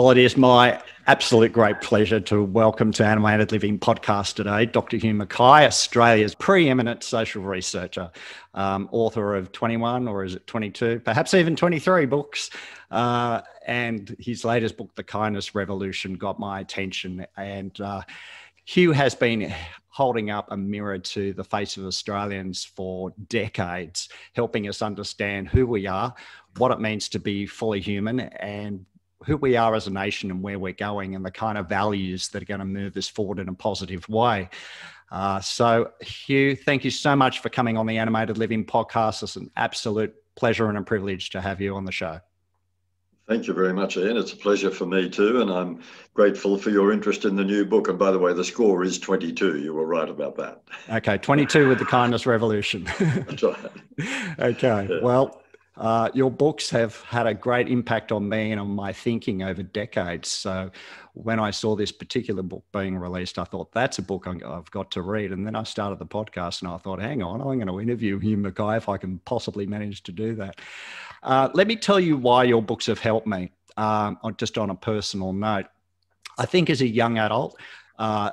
Well, it is my absolute great pleasure to welcome to Animated Living podcast today Dr. Hugh Mackay, Australia's preeminent social researcher, um, author of 21 or is it 22, perhaps even 23 books. Uh, and his latest book, The Kindness Revolution, got my attention. And uh, Hugh has been holding up a mirror to the face of Australians for decades, helping us understand who we are, what it means to be fully human, and who we are as a nation and where we're going and the kind of values that are going to move us forward in a positive way. Uh, so, Hugh, thank you so much for coming on the Animated Living podcast. It's an absolute pleasure and a privilege to have you on the show. Thank you very much, Ian. It's a pleasure for me too, and I'm grateful for your interest in the new book. And by the way, the score is 22. You were right about that. Okay, 22 with the Kindness Revolution. That's right. okay, yeah. well, uh, your books have had a great impact on me and on my thinking over decades. So when I saw this particular book being released, I thought that's a book I've got to read. And then I started the podcast and I thought, hang on, I'm going to interview Hugh Mackay if I can possibly manage to do that. Uh, let me tell you why your books have helped me, um, just on a personal note. I think as a young adult, uh,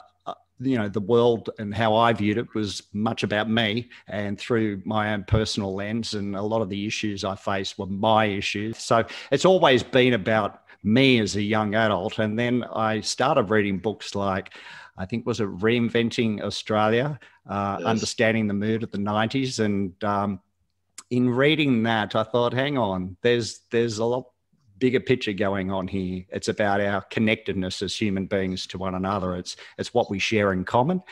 you know the world and how i viewed it was much about me. And through my own personal lens and a lot of the issues i faced were my issues. So it's always been about me as a young adult. And then i started reading books like i think was it reinventing australia? Uh, yes. understanding the mood of the 90s and um, in reading that i thought hang on there's there's a lot bigger picture going on here. It's about our connectedness as human beings to one another. It's it's what we share in common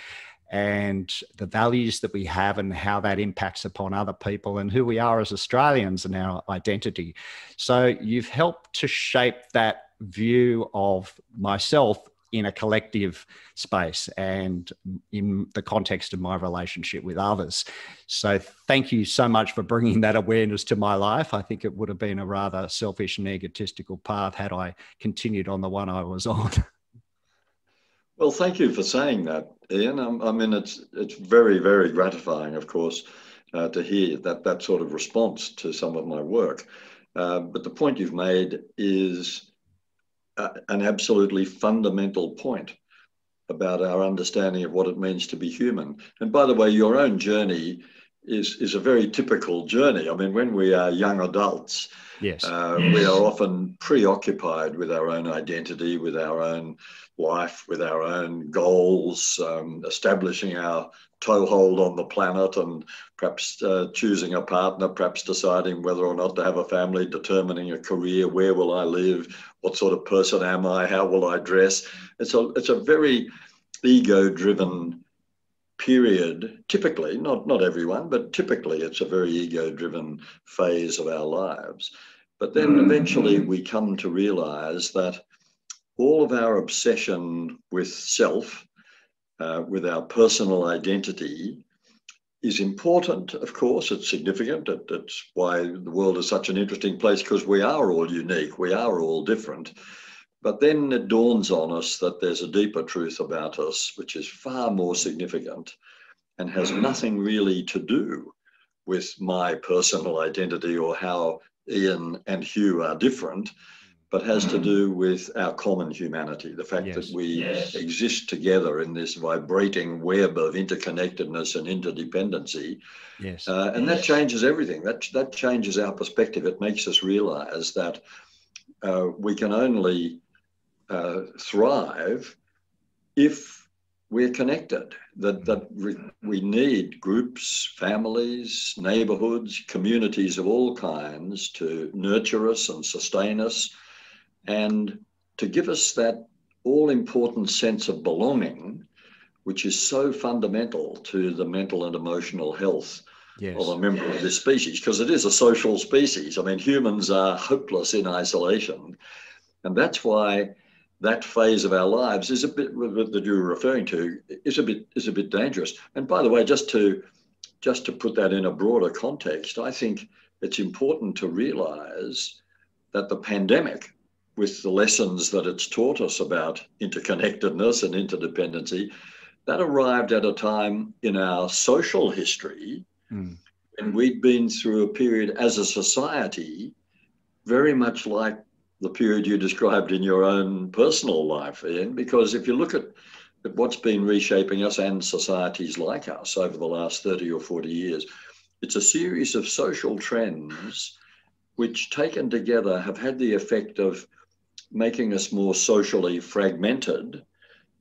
and the values that we have and how that impacts upon other people and who we are as Australians and our identity. So you've helped to shape that view of myself in a collective space and in the context of my relationship with others. So, thank you so much for bringing that awareness to my life. I think it would have been a rather selfish and egotistical path had I continued on the one I was on. Well, thank you for saying that, Ian. Um, I mean, it's it's very, very gratifying, of course, uh, to hear that that sort of response to some of my work. Uh, but the point you've made is an absolutely fundamental point about our understanding of what it means to be human. And by the way, your own journey is, is a very typical journey. I mean, when we are young adults, yes. Uh, yes. we are often preoccupied with our own identity, with our own life, with our own goals, um, establishing our toehold on the planet and perhaps uh, choosing a partner, perhaps deciding whether or not to have a family, determining a career, where will I live, what sort of person am I, how will I dress. It's a, it's a very ego driven period typically not not everyone but typically it's a very ego driven phase of our lives but then eventually we come to realize that all of our obsession with self uh, with our personal identity is important, of course. It's significant. It, it's why the world is such an interesting place because we are all unique, we are all different. But then it dawns on us that there's a deeper truth about us, which is far more significant and has nothing really to do with my personal identity or how Ian and Hugh are different but has to do with our common humanity, the fact yes. that we yes. exist together in this vibrating web of interconnectedness and interdependency. Yes. Uh, and yes. that changes everything. That, that changes our perspective. It makes us realize that uh, we can only uh, thrive if we're connected, that, that we need groups, families, neighborhoods, communities of all kinds to nurture us and sustain us and to give us that all important sense of belonging, which is so fundamental to the mental and emotional health yes. of a member of this species, because it is a social species. I mean, humans are hopeless in isolation. And that's why that phase of our lives is a bit that you're referring to is a bit is a bit dangerous. And by the way, just to just to put that in a broader context, I think it's important to realize that the pandemic with the lessons that it's taught us about interconnectedness and interdependency, that arrived at a time in our social history mm. when we'd been through a period as a society very much like the period you described in your own personal life, Ian, because if you look at, at what's been reshaping us and societies like us over the last 30 or 40 years, it's a series of social trends which, taken together, have had the effect of making us more socially fragmented,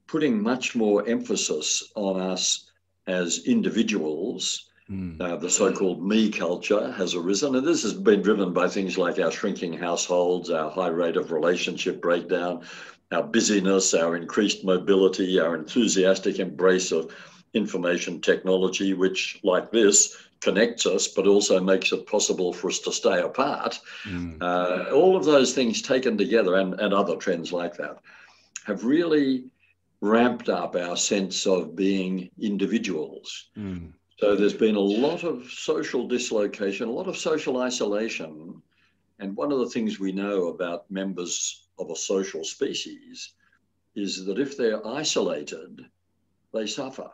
putting much more emphasis on us as individuals Mm. Uh, the so called me culture has arisen, and this has been driven by things like our shrinking households, our high rate of relationship breakdown, our busyness, our increased mobility, our enthusiastic embrace of information technology, which, like this, connects us but also makes it possible for us to stay apart. Mm. Uh, all of those things taken together, and, and other trends like that, have really ramped up our sense of being individuals. Mm. So there's been a lot of social dislocation, a lot of social isolation. And one of the things we know about members of a social species is that if they're isolated, they suffer.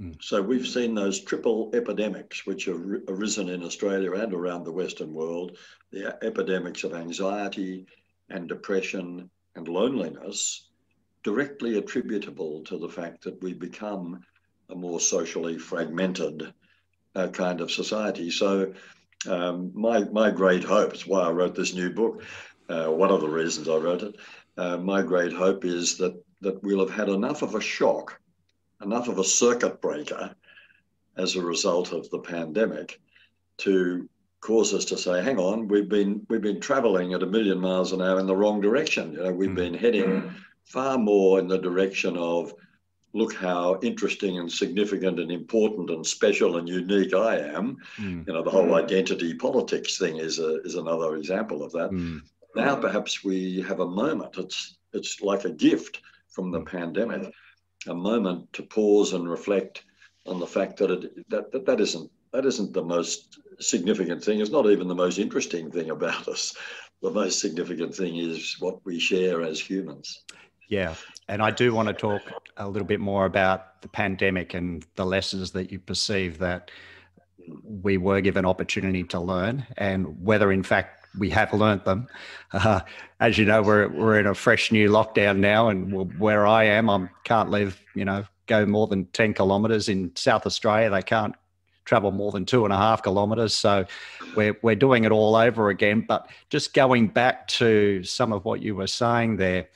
Mm. So we've seen those triple epidemics which have arisen in Australia and around the Western world the epidemics of anxiety and depression and loneliness, directly attributable to the fact that we become a more socially fragmented uh, kind of society. So um, my my great hope is why I wrote this new book. Uh, one of the reasons I wrote it. Uh, my great hope is that that we'll have had enough of a shock, enough of a circuit breaker, as a result of the pandemic, to cause us to say, "Hang on, we've been we've been travelling at a million miles an hour in the wrong direction. You know, we've mm. been heading far more in the direction of look how interesting and significant and important and special and unique I am. Mm. You know, the whole identity politics thing is a, is another example of that. Mm. Now perhaps we have a moment. It's it's like a gift from the pandemic, a moment to pause and reflect on the fact that it that that, that isn't that isn't the most significant thing. It's not even the most interesting thing about us. The most significant thing is what we share as humans. Yeah. And I do want to talk a little bit more about the pandemic and the lessons that you perceive that we were given opportunity to learn and whether in fact we have learned them. Uh, as you know, we're, we're in a fresh new lockdown now and where I am, I can't live, you know, go more than 10 kilometers in South Australia. They can't travel more than two and a half kilometers. So we're, we're doing it all over again. But just going back to some of what you were saying there,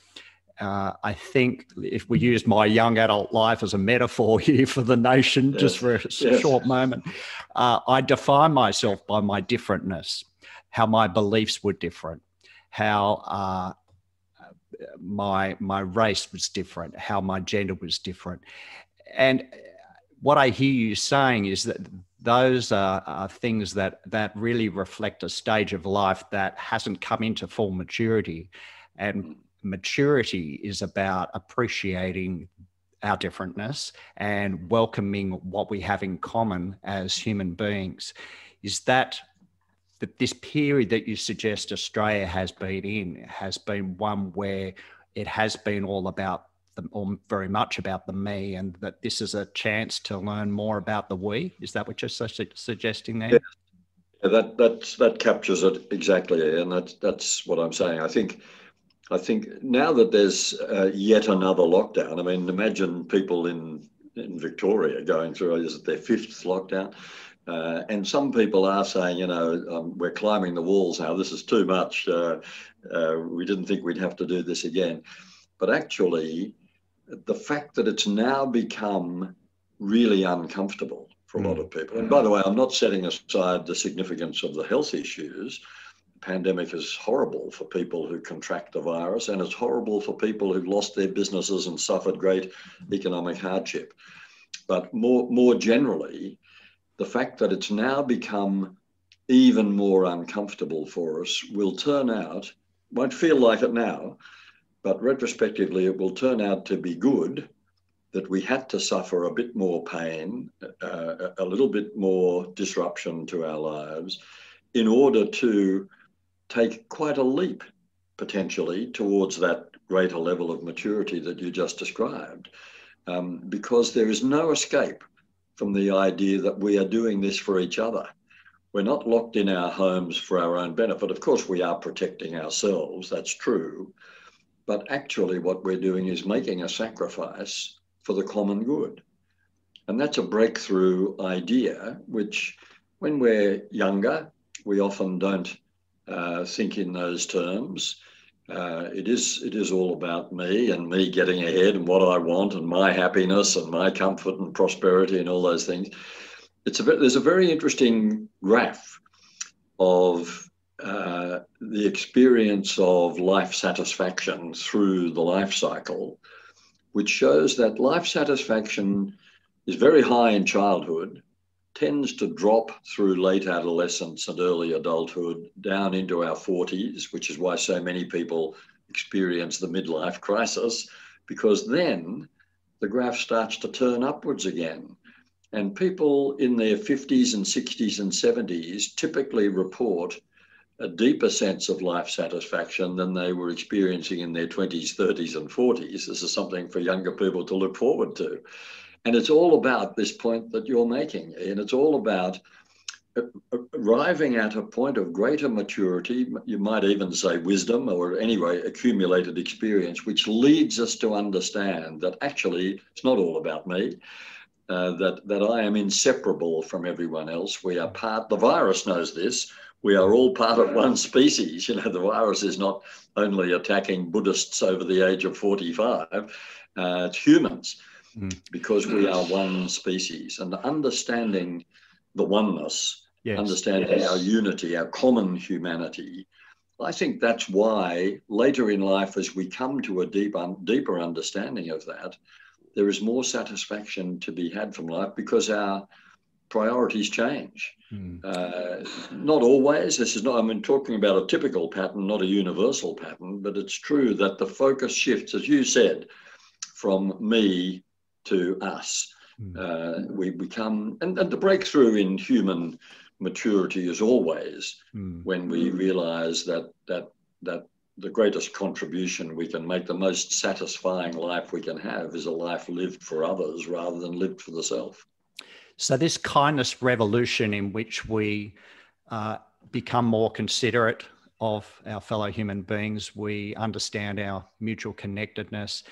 uh, I think if we use my young adult life as a metaphor here for the nation, yes. just for a yes. short moment, uh, I define myself by my differentness, how my beliefs were different, how uh, my my race was different, how my gender was different, and what I hear you saying is that those are, are, things that that really reflect a stage of life that hasn't come into full maturity, and maturity is about appreciating our differentness and welcoming what we have in common as human beings. Is that that this period that you suggest Australia has been in has been one where it has been all about the, or very much about the me, and that this is a chance to learn more about the we. Is that what you're su- suggesting there? Yeah. that that's that captures it exactly, and that's that's what I'm saying. I think I think now that there's uh, yet another lockdown, I mean, imagine people in, in Victoria going through, is it their fifth lockdown? Uh, and some people are saying, you know, um, we're climbing the walls now. This is too much. Uh, uh, we didn't think we'd have to do this again. But actually, the fact that it's now become really uncomfortable for a lot of people. And by the way, I'm not setting aside the significance of the health issues pandemic is horrible for people who contract the virus, and it's horrible for people who've lost their businesses and suffered great economic hardship. But more, more generally, the fact that it's now become even more uncomfortable for us will turn out, won't feel like it now, but retrospectively, it will turn out to be good that we had to suffer a bit more pain, uh, a little bit more disruption to our lives in order to take quite a leap potentially towards that greater level of maturity that you just described, um, because there is no escape from the idea that we are doing this for each other. we're not locked in our homes for our own benefit. Of course, we are protecting ourselves, that's true. But actually, what we're doing is making a sacrifice for the common good. And that's a breakthrough idea, which when we're younger, we often don't uh, think in those terms. Uh, it is it is all about me and me getting ahead and what I want and my happiness and my comfort and prosperity and all those things. It's a bit, there's a very interesting graph of uh, the experience of life satisfaction through the life cycle, which shows that life satisfaction is very high in childhood, tends to drop through late adolescence and early adulthood down into our 40s, which is why so many people experience the midlife crisis, because then the graph starts to turn upwards again. And people in their 50s and 60s and 70s typically report a deeper sense of life satisfaction than they were experiencing in their 20s, 30s, and 40s. This is something for younger people to look forward to. And it's all about this point that you're making. And it's all about arriving at a point of greater maturity, you might even say wisdom, or anyway, accumulated experience, which leads us to understand that actually it's not all about me. Uh, that that I am inseparable from everyone else. We are part. The virus knows this. We are all part of one species. You know, the virus is not only attacking Buddhists over the age of forty-five; uh, it's humans mm. because we are one species. And understanding the oneness, yes. understanding yes. our unity, our common humanity, I think that's why later in life, as we come to a deep, un, deeper understanding of that, there is more satisfaction to be had from life because our priorities change. Mm. Uh, not always. This is not, I mean, talking about a typical pattern, not a universal pattern, but it's true that the focus shifts, as you said, from me to us. Mm. Uh, we become, and, and, the breakthrough in human maturity is always mm. when we realize that that that the greatest contribution we can make, the most satisfying life we can have, is a life lived for others rather than lived for the self. So this kindness revolution in which we uh, become more considerate of our fellow human beings, we understand our mutual connectedness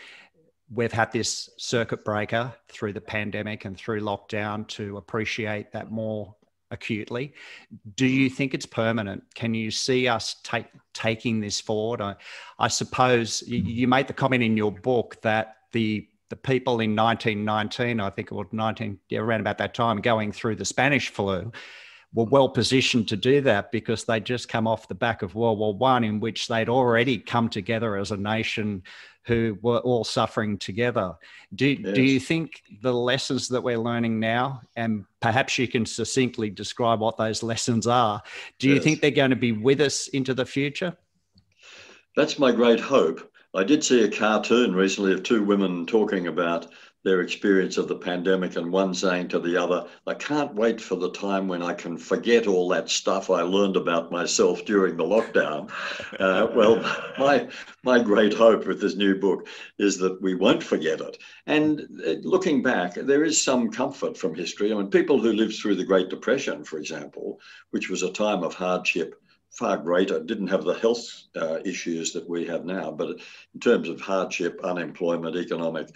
we've had this circuit breaker through the pandemic and through lockdown to appreciate that more acutely. Do you think it's permanent? Can you see us take, taking this forward? I, I suppose you, you, made the comment in your book that the the people in 1919, I think was 19, yeah, around about that time, going through the Spanish flu, were well positioned to do that because they'd just come off the back of World War One, in which they'd already come together as a nation who were all suffering together. Do, yes. do you think the lessons that we're learning now, and perhaps you can succinctly describe what those lessons are, do you yes. think they're going to be with us into the future? That's my great hope. I did see a cartoon recently of two women talking about their experience of the pandemic and one saying to the other, I can't wait for the time when I can forget all that stuff I learned about myself during the lockdown. Uh, well, my, my great hope with this new book is that we won't forget it. And uh, looking back, there is some comfort from history. I mean, people who lived through the Great Depression, for example, which was a time of hardship far greater, didn't have the health uh, issues that we have now, but in terms of hardship, unemployment, economic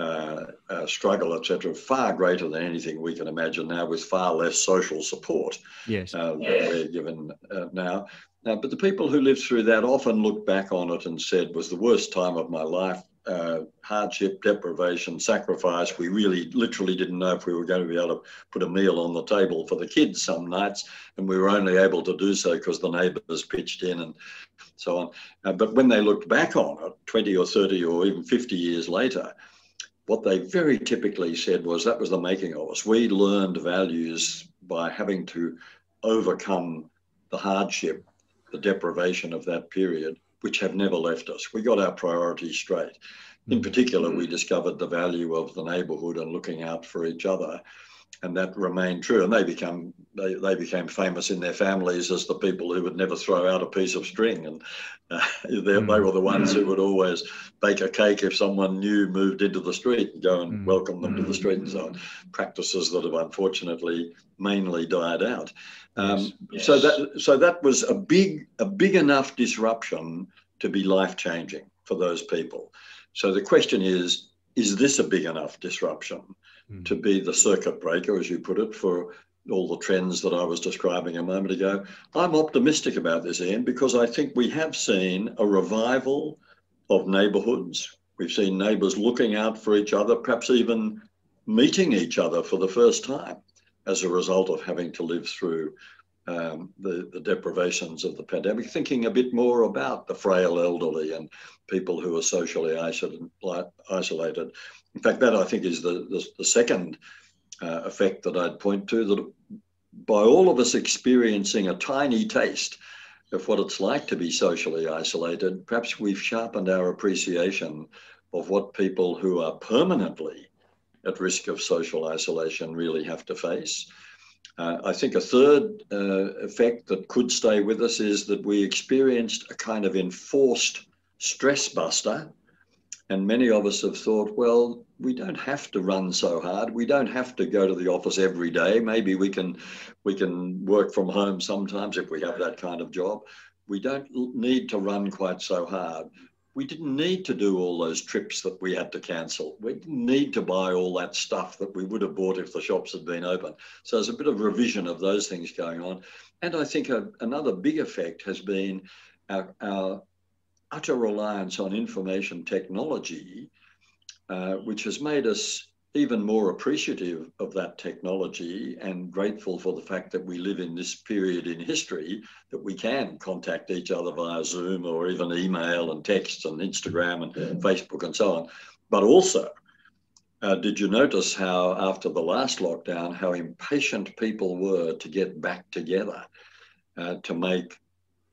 uh, uh, struggle, etc., far greater than anything we can imagine now, with far less social support yes. uh, yes. we're given uh, now. Uh, but the people who lived through that often look back on it and said, was the worst time of my life. Uh, hardship, deprivation, sacrifice. We really, literally didn't know if we were going to be able to put a meal on the table for the kids some nights, and we were only able to do so because the neighbours pitched in and so on. Uh, but when they looked back on it, 20 or 30 or even 50 years later, what they very typically said was that was the making of us. We learned values by having to overcome the hardship, the deprivation of that period, which have never left us. We got our priorities straight. In mm. particular, we discovered the value of the neighborhood and looking out for each other. And that remained true. And they become they, they became famous in their families as the people who would never throw out a piece of string, and uh, they, mm. they, were the ones who would always bake a cake if someone new moved into the street and go and mm. welcome them mm. to the street and so on. Practices that have unfortunately mainly died out. Um, yes. Yes. So that so that was a big a big enough disruption to be life changing for those people. So the question is, is this a big enough disruption? Mm. to be the circuit breaker, as you put it, for all the trends that I was describing a moment ago. I'm optimistic about this, Ian, because I think we have seen a revival of neighbourhoods. We've seen neighbours looking out for each other, perhaps even meeting each other for the first time as a result of having to live through um, the, the deprivations of the pandemic, thinking a bit more about the frail elderly and people who are socially isolated. In fact, that I think is the, the, the second uh, effect that I'd point to that by all of us experiencing a tiny taste of what it's like to be socially isolated, perhaps we've sharpened our appreciation of what people who are permanently at risk of social isolation really have to face. Uh, I think a third uh, effect that could stay with us is that we experienced a kind of enforced stress buster and many of us have thought, well, we don't have to run so hard. We don't have to go to the office every day. Maybe we can we can work from home sometimes if we have that kind of job. We don't need to run quite so hard. We didn't need to do all those trips that we had to cancel. We didn't need to buy all that stuff that we would have bought if the shops had been open. So there's a bit of revision of those things going on. And I think a, another big effect has been our, our utter reliance on information technology, uh, which has made us even more appreciative of that technology and grateful for the fact that we live in this period in history that we can contact each other via Zoom or even email and text and Instagram and Facebook and so on. But also, uh, did you notice how after the last lockdown, how impatient people were to get back together, uh, to make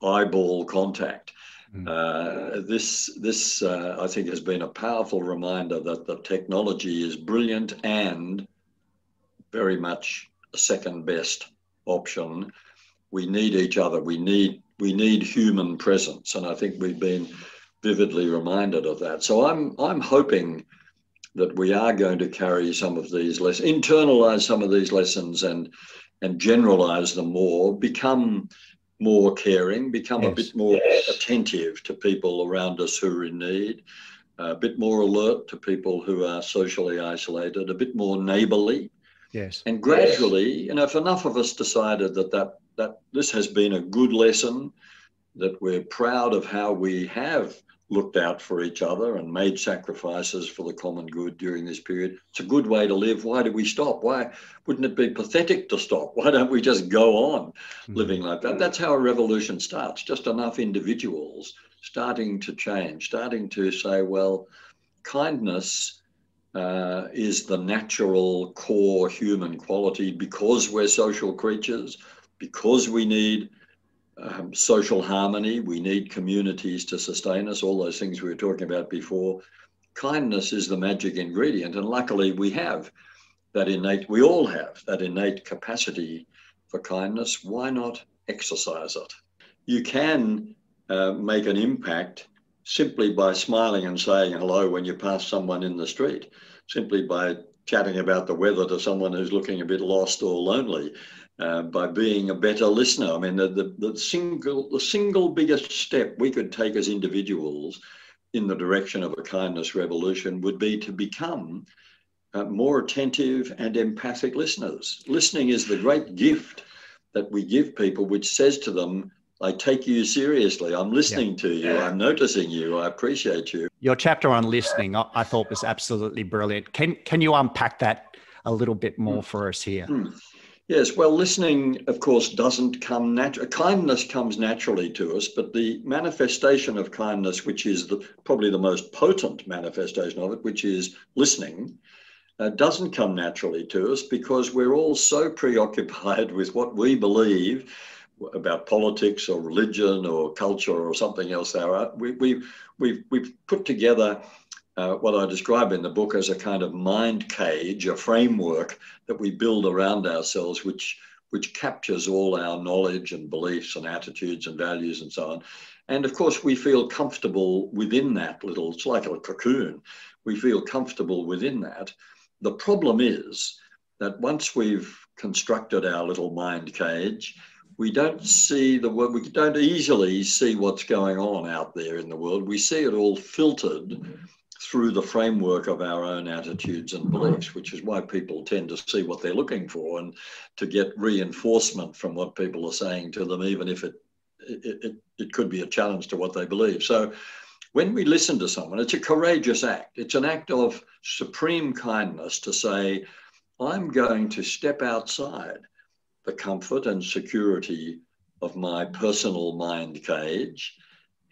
eyeball contact? Mm. Uh, this, this uh, I think, has been a powerful reminder that the technology is brilliant and very much a second best option. We need each other. We need we need human presence, and I think we've been vividly reminded of that. So I'm I'm hoping that we are going to carry some of these lessons, internalize some of these lessons, and and generalize them more, become more caring, become yes. a bit more yes. attentive to people around us who are in need, a bit more alert to people who are socially isolated, a bit more neighbourly. Yes. And gradually, you know, if enough of us decided that, that that this has been a good lesson, that we're proud of how we have looked out for each other and made sacrifices for the common good during this period. It's a good way to live. Why do we stop? Why wouldn't it be pathetic to stop? Why don't we just go on mm-hmm. living like that? That's how a revolution starts. Just enough individuals starting to change, starting to say, well, kindness uh, is the natural core human quality because we're social creatures, because we need um, social harmony. We need communities to sustain us, all those things we were talking about before. Kindness is the magic ingredient. And luckily, we have that innate, we all have that innate capacity for kindness. Why not exercise it? You can uh, make an impact simply by smiling and saying hello when you pass someone in the street, simply by chatting about the weather to someone who's looking a bit lost or lonely. Uh, by being a better listener. I mean, the, the, the, single the single biggest step we could take as individuals in the direction of a kindness revolution would be to become uh, more attentive and empathic listeners. Listening is the great gift that we give people, which says to them, I take you seriously. I'm listening yeah. to you. I'm noticing you. I appreciate you. Your chapter on listening, I, thought was absolutely brilliant. Can can you unpack that a little bit more mm. for us here? Mm. Yes, well, listening, of course, doesn't come natural. Kindness comes naturally to us, but the manifestation of kindness, which is the, probably the most potent manifestation of it, which is listening, uh, doesn't come naturally to us because we're all so preoccupied with what we believe about politics or religion or culture or something else. We, we, we've, we've put together uh, what I describe in the book as a kind of mind cage, a framework that we build around ourselves, which which captures all our knowledge and beliefs and attitudes and values and so on. And of course, we feel comfortable within that little, it's like a cocoon. We feel comfortable within that. The problem is that once we've constructed our little mind cage, we don't see the world, we don't easily see what's going on out there in the world. We see it all filtered through the framework of our own attitudes and mm-hmm. beliefs, which is why people tend to see what they're looking for and to get reinforcement from what people are saying to them, even if it, it, it, it could be a challenge to what they believe. So when we listen to someone, it's a courageous act. It's an act of supreme kindness to say, I'm going to step outside the comfort and security of my personal mind cage,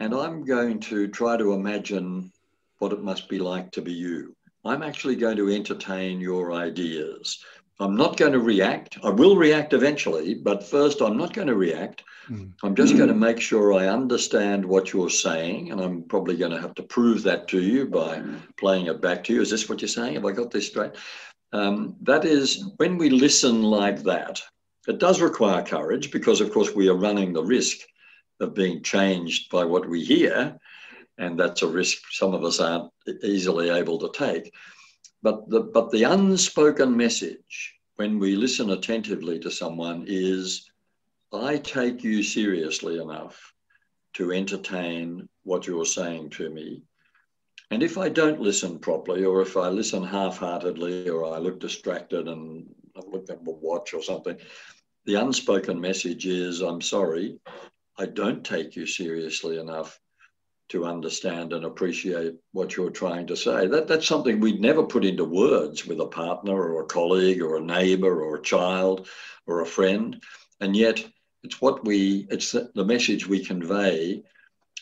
and I'm going to try to imagine what it must be like to be you. I'm actually going to entertain your ideas. I'm not going to react. I will react eventually, but first, I'm not going to react. Mm. I'm just going to make sure I understand what you're saying. And I'm probably going to have to prove that to you by playing it back to you. Is this what you're saying? Have I got this straight? Um, that is, when we listen like that, it does require courage because, of course, we are running the risk of being changed by what we hear. And that's a risk some of us aren't easily able to take. But the, but the unspoken message when we listen attentively to someone is I take you seriously enough to entertain what you're saying to me. And if I don't listen properly, or if I listen half heartedly, or I look distracted and I look at my watch or something, the unspoken message is I'm sorry, I don't take you seriously enough to understand and appreciate what you're trying to say. That, that's something we'd never put into words with a partner or a colleague or a neighbor or a child or a friend. And yet it's what we, it's the message we convey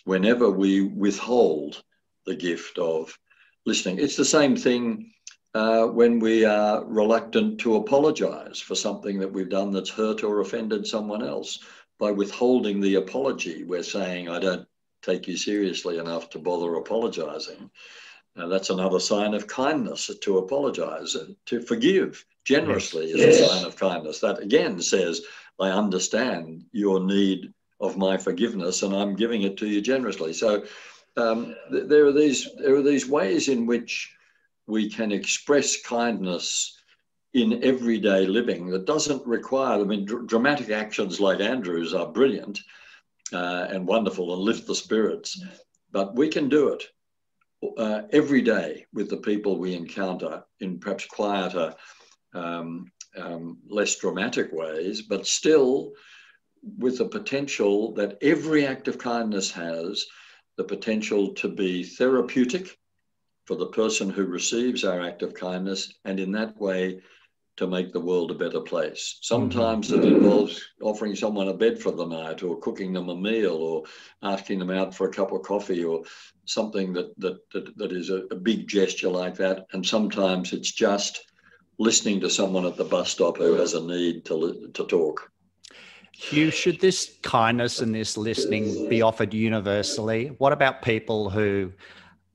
whenever we withhold the gift of listening. It's the same thing uh, when we are reluctant to apologize for something that we've done that's hurt or offended someone else. By withholding the apology, we're saying, I don't take you seriously enough to bother apologizing. Uh, that's another sign of kindness to apologize, uh, to forgive generously yes. is yes. a sign of kindness. That again says, I understand your need of my forgiveness and I'm giving it to you generously. So um, th- there are these there are these ways in which we can express kindness in everyday living that doesn't require. I mean, dr- dramatic actions like Andrew's are brilliant, uh, and wonderful and lift the spirits. But we can do it uh, every day with the people we encounter in perhaps quieter, um, um, less dramatic ways, but still with the potential that every act of kindness has the potential to be therapeutic for the person who receives our act of kindness, and in that way to make the world a better place. Sometimes mm-hmm. it involves offering someone a bed for the night or cooking them a meal or asking them out for a cup of coffee or something that, that, that, that is a, a big gesture like that. And sometimes it's just listening to someone at the bus stop who has a need to, to talk. Hugh, should this kindness and this listening be offered universally? What about people who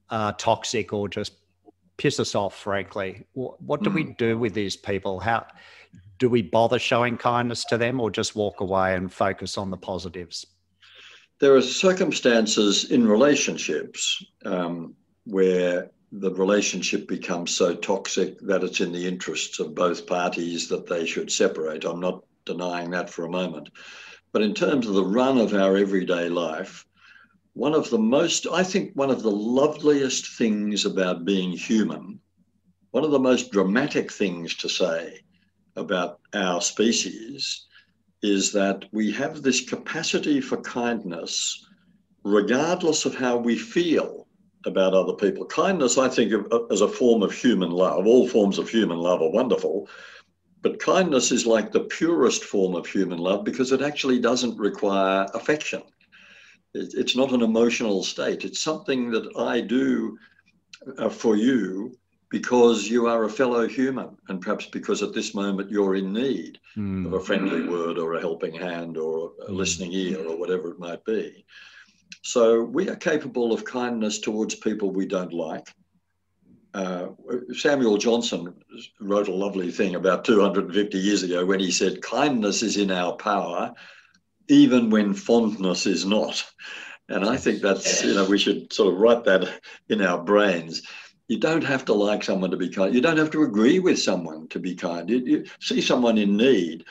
are toxic or just piss us off, frankly. What, do we hmm. do with these people? How do we bother showing kindness to them or just walk away and focus on the positives? There are circumstances in relationships um, where the relationship becomes so toxic that it's in the interests of both parties that they should separate. I'm not denying that for a moment. But in terms of the run of our everyday life, one of the most, I think, one of the loveliest things about being human, one of the most dramatic things to say about our species is that we have this capacity for kindness regardless of how we feel about other people. Kindness, I think, of, uh, as a form of human love. All forms of human love are wonderful, but kindness is like the purest form of human love because it actually doesn't require affection it's not an emotional state. It's something that I do uh, for you because you are a fellow human, and perhaps because at this moment you're in need mm. of a friendly word or a helping hand or a hmm. listening ear or whatever it might be. So we are capable of kindness towards people we don't like. uh, Samuel Johnson wrote a lovely thing about 250 years ago when he said, Kindness is in our power, even when fondness is not. And I think that's, you know, we should sort of write that in our brains. You don't have to like someone to be kind. You don't have to agree with someone to be kind. You, you see someone in need.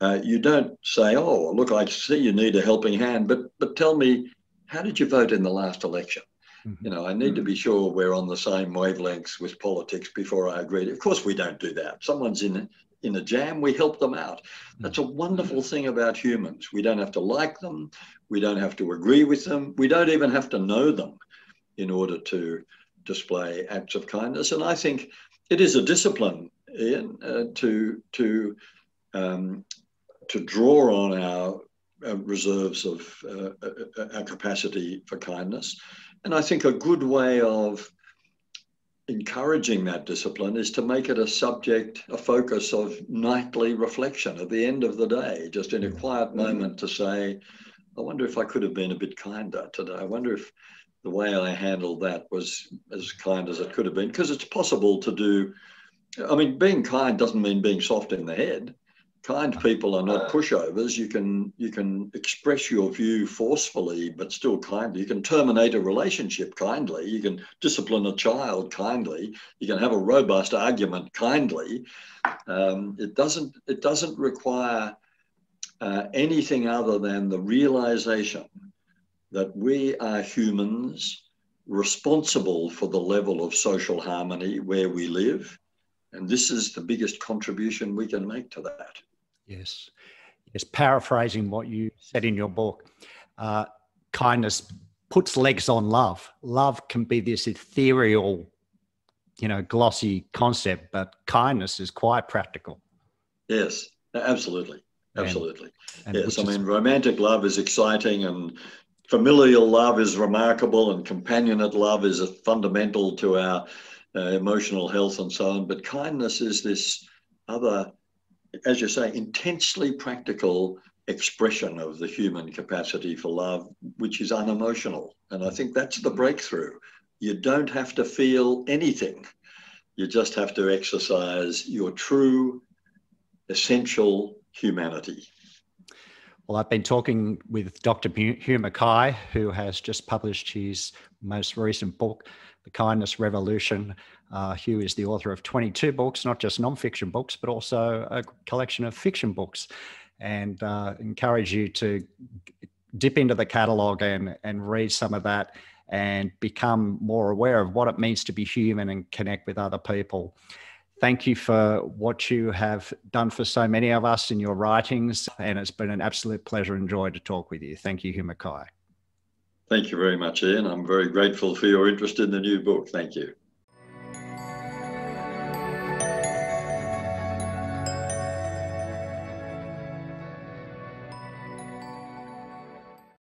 Uh, you don't say, "Oh, look, I see you need a helping hand," but but tell me, how did you vote in the last election? Mm-hmm. You know, I need to be sure we're on the same wavelengths with politics before I agree. Of course, we don't do that. Someone's in in a jam, we help them out. That's a wonderful thing about humans. We don't have to like them. We don't have to agree with them. We don't even have to know them in order to display acts of kindness. And I think it is a discipline, Ian, uh, to to um, to draw on our uh, reserves of uh, uh our capacity for kindness and I think a good way of encouraging that discipline is to make it a subject, a focus of nightly reflection at the end of the day, just in a quiet mm. moment to say, I wonder if I could have been a bit kinder today. I wonder if the way I handled that was as kind as it could have been. Because it's possible to do, I mean, being kind doesn't mean being soft in the head kind people are not pushovers. You can you can express your view forcefully, but still kindly. You can terminate a relationship kindly. You can discipline a child kindly. You can have a robust argument kindly. Um, it doesn't it doesn't require uh, anything other than the realization that we are humans responsible for the level of social harmony where we live. And this is the biggest contribution we can make to that. Yes. Yes. Paraphrasing what you said in your book, uh, kindness puts legs on love. Love can be this ethereal, you know, glossy concept, but kindness is quite practical. Yes, absolutely. Absolutely. And, and yes. I mean, romantic love is exciting and familial love is remarkable and companionate love is fundamental to our uh, emotional health and so on. But kindness is this other as you say, intensely practical expression of the human capacity for love, which is unemotional. And I think that's the breakthrough. You don't have to feel anything. You just have to exercise your true, essential humanity. Well, I've been talking with Dr. Hugh Mackay, who has just published his most recent book, The Kindness Revolution uh, Hugh is the author of 22 books, not just non-fiction books, but also a collection of fiction books. And uh, encourage you to dip into the catalogue and, and read some of that and become more aware of what it means to be human and connect with other people. Thank you for what you have done for so many of us in your writings. And it's been an absolute pleasure and joy to talk with you. Thank you, Hugh Mackay. Thank you very much, Ian. I'm very grateful for your interest in the new book. Thank you.